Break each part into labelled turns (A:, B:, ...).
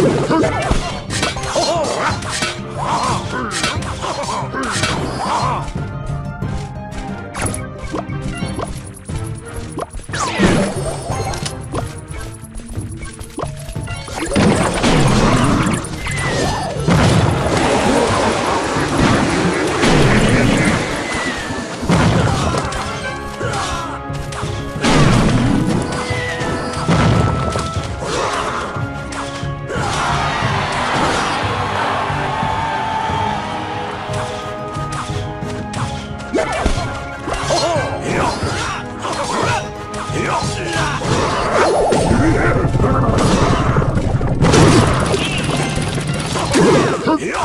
A: Huh? Yeah.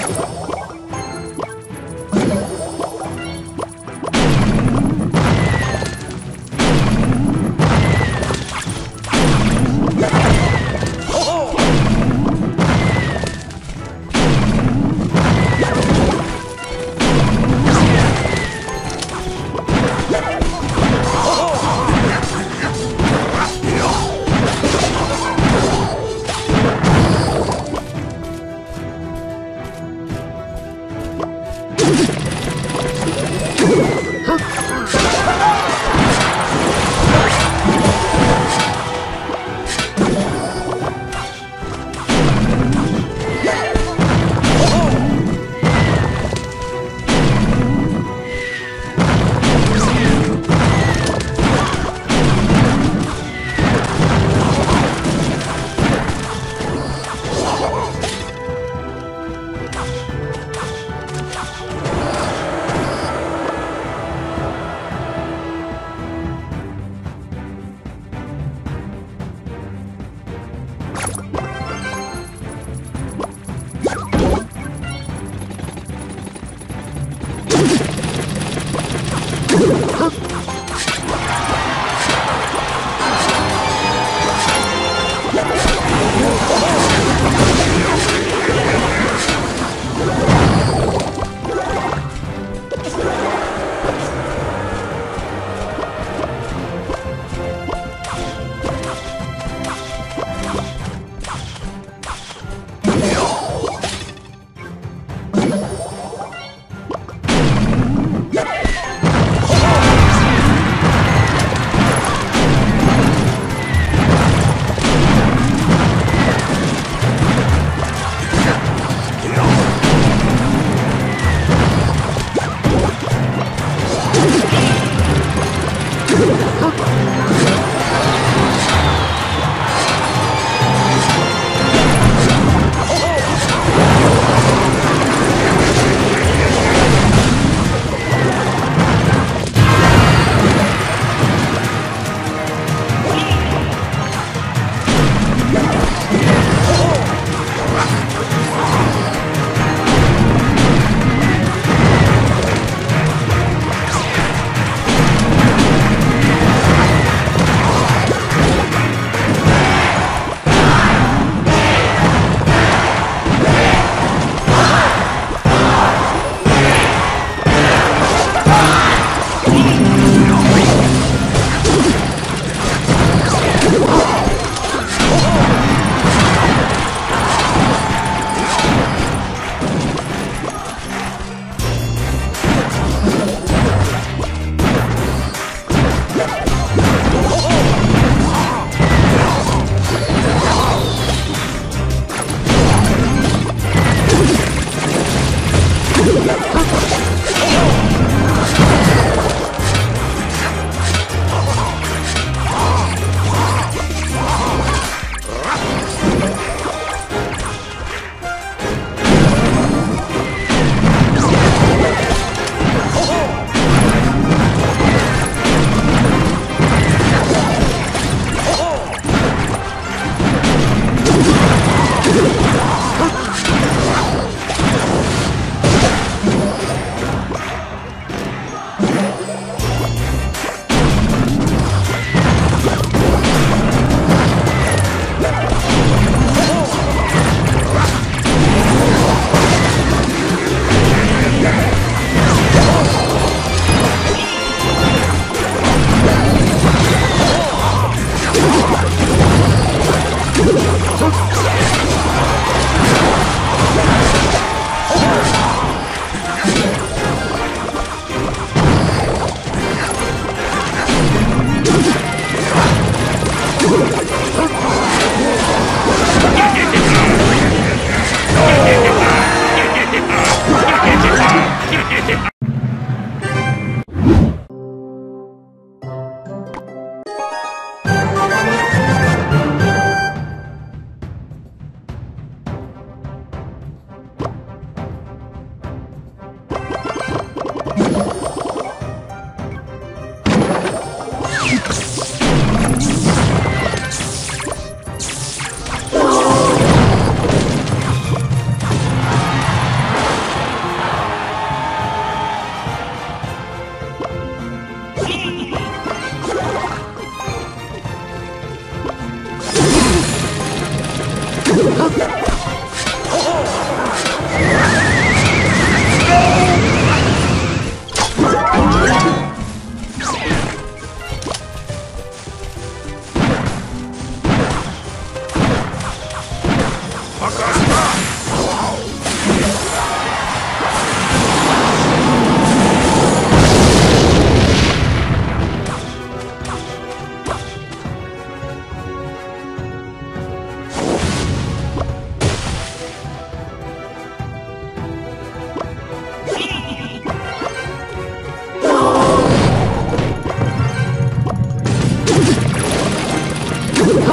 A: Thank you.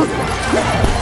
A: Shoot!